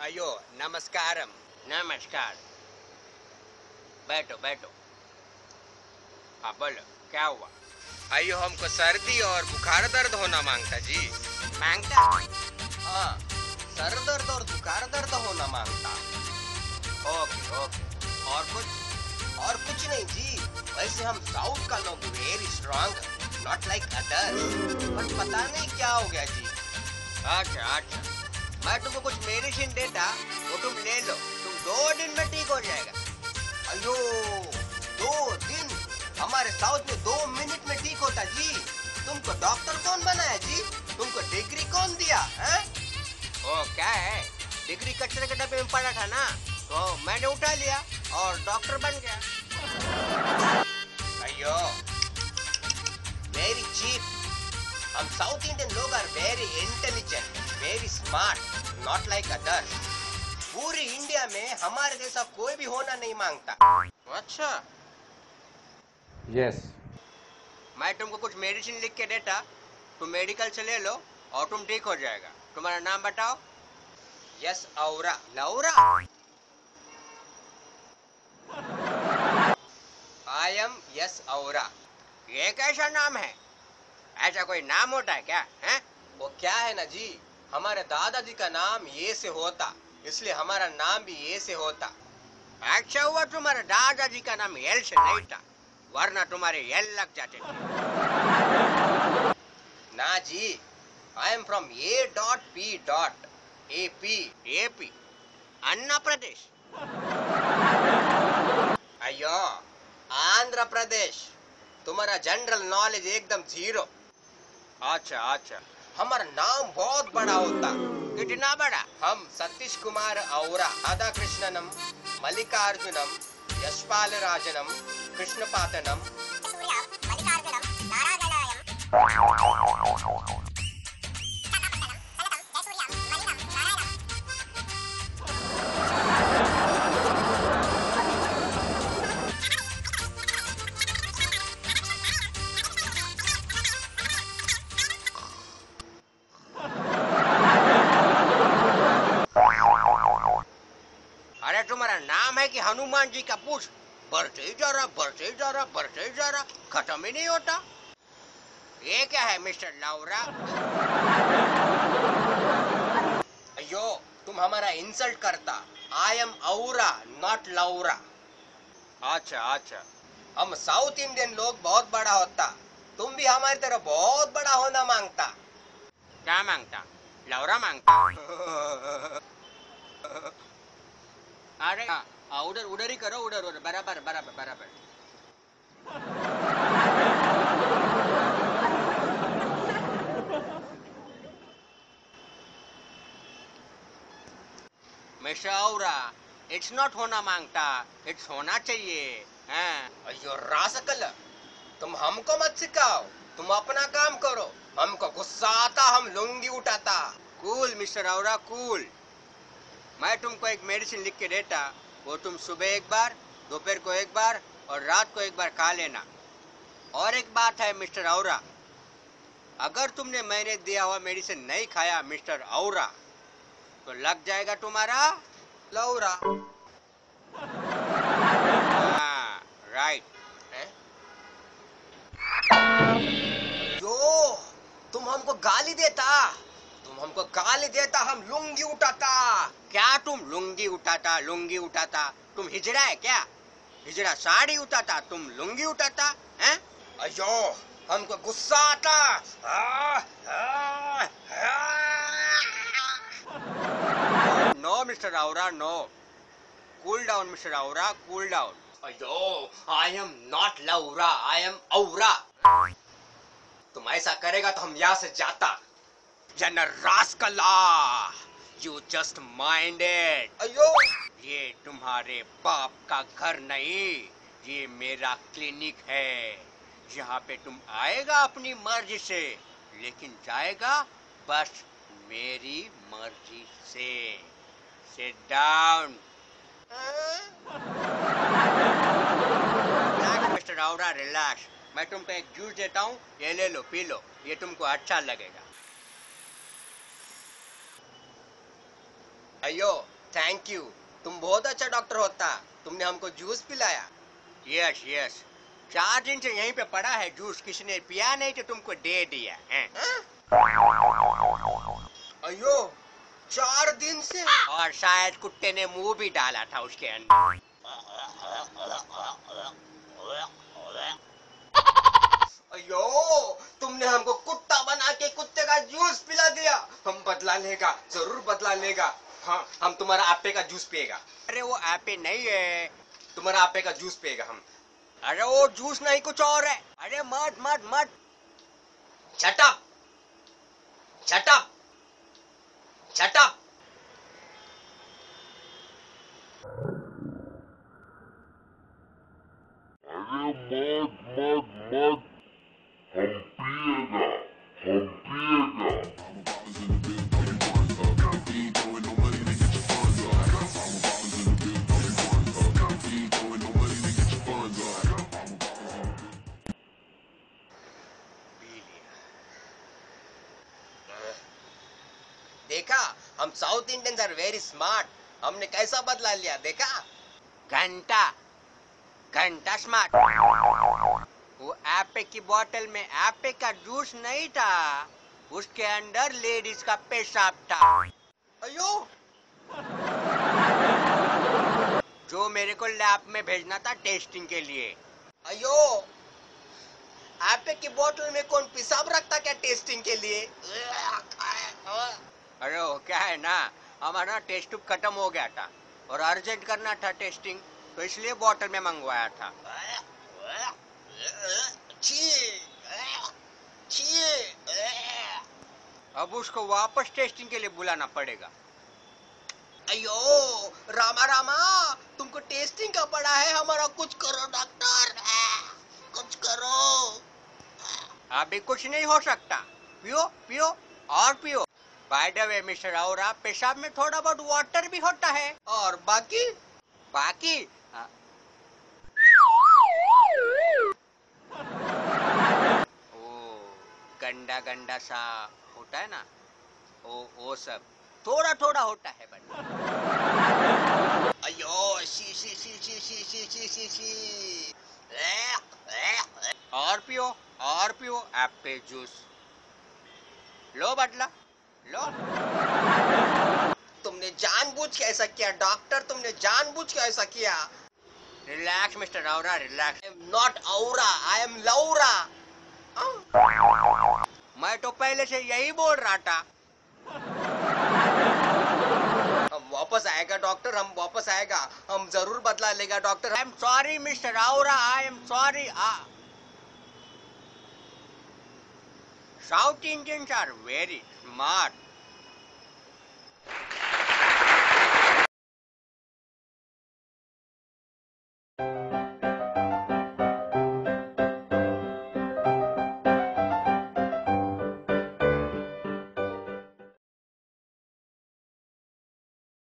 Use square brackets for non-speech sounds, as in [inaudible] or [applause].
अयो नमस्कारम नमस्कार। बैठो बैठो। हाँ बोलो क्या हुआ? अयो हमको सर्दी और बुखार दर्द होना माँगता जी। माँगता? हाँ सर दर्द और बुखार दर्द होना माँगता। Okay okay. और कुछ? और कुछ नहीं जी। वैसे हम साउथ का लोग very strong not like others but पता नहीं क्या हो गया जी। अच्छा अच्छा। मैं तुमको कुछ मेडिसिन देता, वो तुम ले लो। तुम दो दिन में ठीक हो जाएगा। अयो, दो दिन? हमारे साउथ में दो मिनट में ठीक होता, जी। तुमको डॉक्टर कौन बनाया, जी? तुमको डिग्री कौन दिया, है? ओ, क्या है? डिग्री कचरे के डब्बे में पड़ा था ना तो मैंने उठा लिया और डॉक्टर बन गया। अयो वेरी चीप हम साउथ इंडियन लोग are very intelligent very smart not like others पूरी इंडिया में हमारे जैसा कोई भी होना नहीं माँगता। अच्छा। Yes. मैं तुमको कुछ मेडिसिन लिख के देता तुम मेडिकल से ले लो और तुम ठीक हो जाएगा। तुम्हारा नाम बताओ। Yes Aura Laura I am yes Aura ये कैसा नाम है? ऐसा कोई नाम होता है क्या है? वो क्या है ना जी? हमारे दादाजी का नाम ये से होता, इसलिए हमारा नाम भी ये से होता। अच्छा हुआ तुम्हारे दादाजी का नाम एल से नहीं था, वरना तुम्हारे एल लग जाते ना जी I am from A dot P dot A P A P Andhra Pradesh. अयो आंध्र प्रदेश, तुम्हारा जनरल नॉलेज एकदम ज़ीरो अच्छा अच्छा। हमारा नाम बहुत बड़ा होता। कितना बड़ा? हम सतीश कुमार औरा राधा कृष्णनम मल्लिकार्जुनम, यशपाल राजनम, कृष्णपातनम। तुम्हारा नाम है कि हनुमान जी का पूछ। बढ़ते ही जा रहा, बढ़ते ही जा रहा, बढ़ते ही जा रहा, खत्म ही नहीं होता। ये क्या है, मिस्टर लाउरा? अयो, तुम हमारा इंसल्ट करता। आई एम औरा नॉट लाउरा अच्छा अच्छा। हम साउथ इंडियन लोग बहुत बड़ा होता। तुम भी हमारी तरह बहुत बड़ा होना माँगता। क्या माँगता? लौरा माँगता। [laughs] अरे हाँ, उधर उधर ही करो उधर उधर बराबर बराबर बराबर औरा इट्स नॉट होना माँगता इट्स होना चाहिए हाँ अयो रासकल तुम हमको मत सिखाओ तुम अपना काम करो हमको गुस्सा आता हम लुंगी उठाता कूल मिस्टर औरा कूल मैं तुमको एक मेडिसिन लिख के देता वो तुम सुबह एक बार दोपहर को एक बार और रात को एक बार खा लेना। और एक बात है मिस्टर औरा अगर तुमने मैंने दिया हुआ मेडिसिन नहीं खाया मिस्टर औरा तो लग जाएगा तुम्हारा लौरा। हाँ, राइट जो तुम हमको गाली देता हमको गाली देता हम लुंगी उठाता। क्या तुम लुंगी उठाता लुंगी उठाता? तुम हिजड़ा है क्या? हिजड़ा साड़ी उठाता तुम लुंगी उठाता हैं? अयो हमको गुस्सा आता। No mister Aura no. Cool down mister Aura cool down अयो I am not Laura I am Aura. तुम ऐसा करेगा तो हम यहाँ से जाता। जनर रास्कला यू जस्ट माइंडेड अयो ये तुम्हारे बाप का घर नहीं ये मेरा क्लिनिक है। यहाँ पे तुम आएगा अपनी मर्ज़ी से लेकिन जाएगा बस मेरी मर्ज़ी से। सिट डाउन मिस्टर रिलैक्स मैं तुमको एक जूस देता हूँ ये ले लो पी लो ये तुमको अच्छा लगेगा। अयो थैंक यू तुम बहुत अच्छा डॉक्टर होता। तुमने हमको जूस पिलाया। यस यस चार दिन से यहीं पे पड़ा है जूस किसी ने पिया नहीं तो तुमको दे दिया है? अयो चार दिन से। और शायद कुत्ते ने मुँह भी डाला था उसके अंदर। अयो तुमने हमको कुत्ता बना के कुत्ते का जूस पिला दिया। हम बदला लेगा ज़रूर बदला लेगा। हाँ हम तुम्हारा आपे का जूस पिएगा। अरे वो आपे नहीं है। तुम्हारा आपे का जूस पिएगा हम। अरे वो जूस नहीं कुछ और है। अरे मत मत मत। छटअप छटअप छटअप अरे मत मत मत। देखा? हम south Indians are very smart हमने कैसा बदला लिया, देखा? घंटा घंटा स्मार्ट वो एपे की बोतल में एपे का जूस नहीं था। उसके अंदर लेडीज़ का पेशाब था। अयो! जो मेरे को लैब में भेजना था टेस्टिंग के लिए। अयो! आपे की बोतल में कौन पेशाब रखता क्या टेस्टिंग के लिए? अरे वो क्या है ना हमारा टेस्ट ट्यूब खत्म हो गया था और अर्जेंट करना था टेस्टिंग तो इसलिए बॉटल में मंगवाया था। अब उसको वापस टेस्टिंग के लिए बुलाना पड़ेगा। अयो रामा रामा तुमको टेस्टिंग का पड़ा है हमारा कुछ करो डॉक्टर कुछ करो। अभी कुछ नहीं हो सकता। पियो पियो और पियो। By the way mister Aura पेशाब में थोड़ा बहुत वाटर भी होता है। और बाकी? बाकी? हाँ, ओ गंदा गंदा सा होता है ना? ओ वो सब। थोड़ा थोड़ा होता है बस अयो शी शी शी शी शी शी शी शी शी। और पियो और पियो एप्पल जूस। लो बदला लो। तुमने जानबूझ के ऐसा किया डॉक्टर तुमने जानबूझ के ऐसा किया। Relax mister Aura relax I am not Aura I am Laura मैं तो पहले से यही बोल रहा था। हम वापस आएगा डॉक्टर हम वापस आएगा। हम ज़रूर बदला लेगा doctor I am sorry mister aura I am sorry South Indians are very smart.